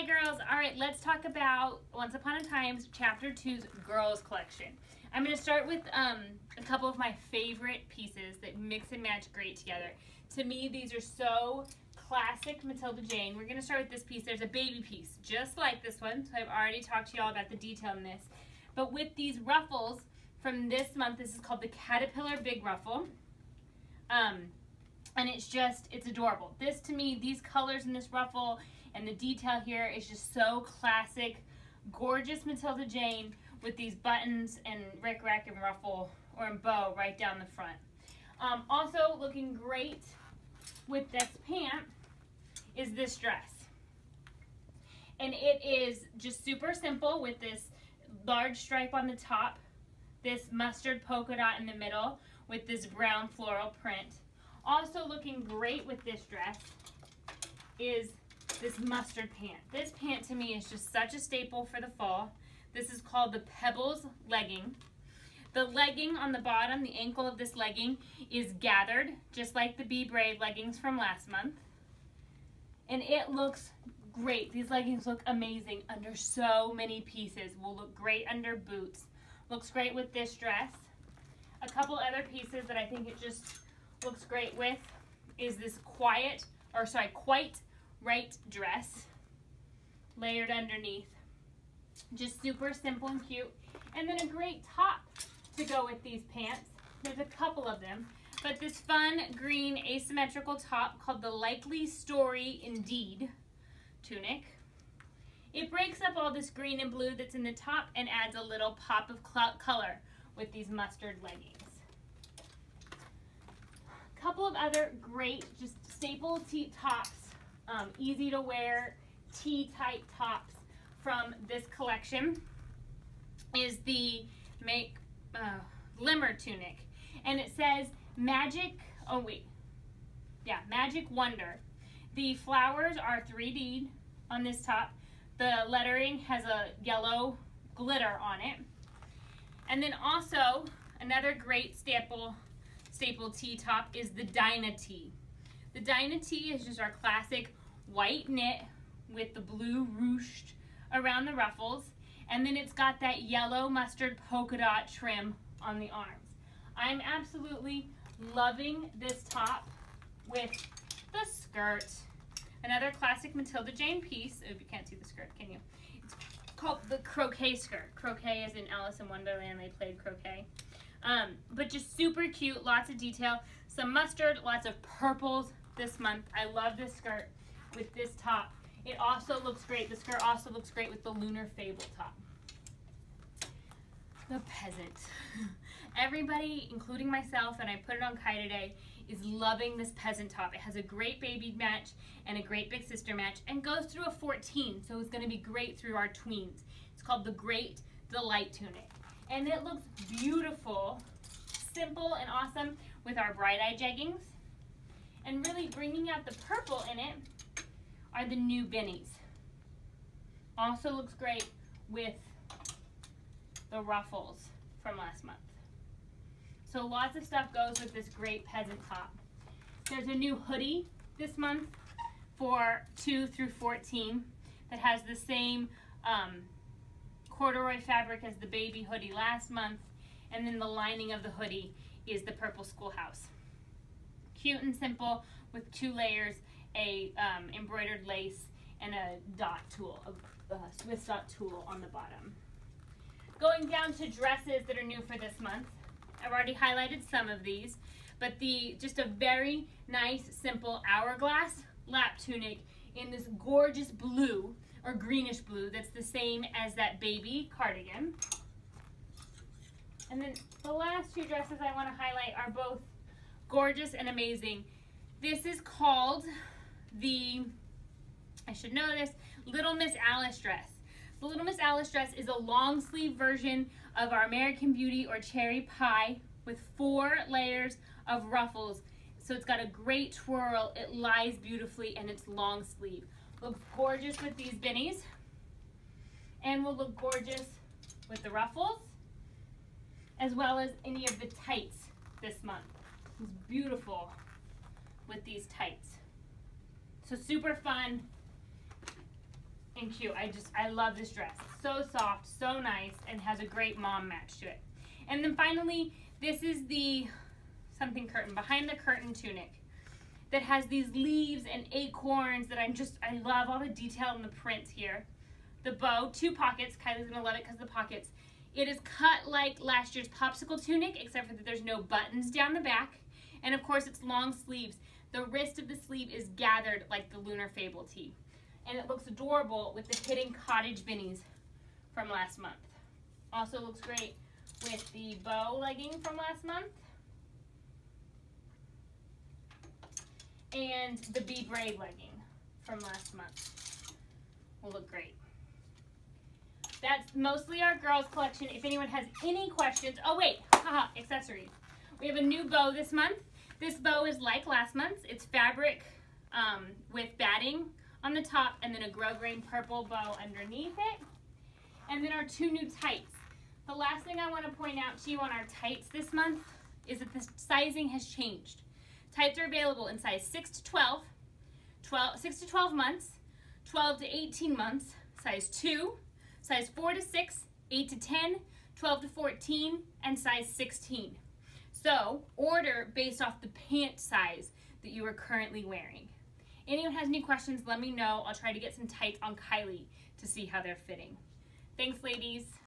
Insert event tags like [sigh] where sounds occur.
Hi girls. All right, let's talk about Once Upon a Time's Chapter 2's Girls Collection. I'm going to start with um, a couple of my favorite pieces that mix and match great together. To me, these are so classic Matilda Jane. We're going to start with this piece. There's a baby piece, just like this one. So I've already talked to you all about the detail in this. But with these ruffles from this month, this is called the Caterpillar Big Ruffle. Um, and it's just, it's adorable. This to me, these colors in this ruffle and the detail here is just so classic, gorgeous Matilda Jane with these buttons and rick rack and ruffle or in bow right down the front. Um, also looking great with this pant is this dress. And it is just super simple with this large stripe on the top, this mustard polka dot in the middle with this brown floral print. Also looking great with this dress is this mustard pant. This pant to me is just such a staple for the fall. This is called the Pebbles legging. The legging on the bottom, the ankle of this legging is gathered, just like the Be Brave leggings from last month. And it looks great. These leggings look amazing under so many pieces. Will look great under boots. Looks great with this dress. A couple other pieces that I think it just looks great with is this quiet, or sorry, quite right dress layered underneath. Just super simple and cute. And then a great top to go with these pants. There's a couple of them. But this fun green asymmetrical top called the Likely Story Indeed tunic. It breaks up all this green and blue that's in the top and adds a little pop of color with these mustard leggings. A couple of other great just staple tee tops um, easy to wear T-type tops from this collection is the make uh, glimmer tunic. And it says magic oh wait. Yeah magic wonder. The flowers are 3d on this top. The lettering has a yellow glitter on it. And then also another great staple staple tee top is the Dinah tee the Dinah tee is just our classic white knit with the blue ruched around the ruffles. And then it's got that yellow mustard polka dot trim on the arms. I'm absolutely loving this top with the skirt. Another classic Matilda Jane piece. Oh, you can't see the skirt, can you? It's called the croquet skirt. Croquet is in Alice in Wonderland. They played croquet. Um, but just super cute, lots of detail. Some mustard, lots of purples this month. I love this skirt with this top. It also looks great. The skirt also looks great with the Lunar Fable top. The peasant. [laughs] Everybody, including myself, and I put it on Kai today, is loving this peasant top. It has a great baby match and a great big sister match and goes through a 14, so it's going to be great through our tweens. It's called the Great Delight Tunic. And it looks beautiful, simple and awesome with our bright eye jeggings and really bringing out the purple in it are the new bennies. Also looks great with the ruffles from last month. So lots of stuff goes with this great peasant top. There's a new hoodie this month for 2 through 14 that has the same um, corduroy fabric as the baby hoodie last month and then the lining of the hoodie is the purple schoolhouse. Cute and simple with two layers a um, embroidered lace and a dot tulle, a, a Swiss dot tulle on the bottom. Going down to dresses that are new for this month. I've already highlighted some of these, but the just a very nice, simple hourglass lap tunic in this gorgeous blue or greenish blue that's the same as that baby cardigan. And then the last two dresses I want to highlight are both gorgeous and amazing. This is called the, I should know this, Little Miss Alice dress. The Little Miss Alice dress is a long sleeve version of our American Beauty or Cherry Pie with four layers of ruffles. So it's got a great twirl, it lies beautifully, and it's long sleeve. Looks gorgeous with these bennies, and will look gorgeous with the ruffles, as well as any of the tights this month. Beautiful with these tights. So super fun and cute. I just, I love this dress. So soft, so nice, and has a great mom match to it. And then finally, this is the something curtain, behind the curtain tunic that has these leaves and acorns that I'm just, I love all the detail in the print here. The bow, two pockets. Kylie's gonna love it because the pockets. It is cut like last year's popsicle tunic, except for that there's no buttons down the back. And of course, it's long sleeves. The wrist of the sleeve is gathered like the Lunar Fable tee. And it looks adorable with the hidden cottage binnies from last month. Also looks great with the bow legging from last month. And the Be Brave legging from last month will look great. That's mostly our girls collection. If anyone has any questions, oh wait, haha, accessories. We have a new bow this month. This bow is like last month's. It's fabric um, with batting on the top and then a grosgrain purple bow underneath it. And then our two new tights. The last thing I want to point out to you on our tights this month is that the sizing has changed. Tights are available in size 6 to 12, 12 6 to 12 months, 12 to 18 months, size 2, size 4 to 6, 8 to 10, 12 to 14, and size 16. So order based off the pant size that you are currently wearing. Anyone has any questions, let me know. I'll try to get some tights on Kylie to see how they're fitting. Thanks, ladies.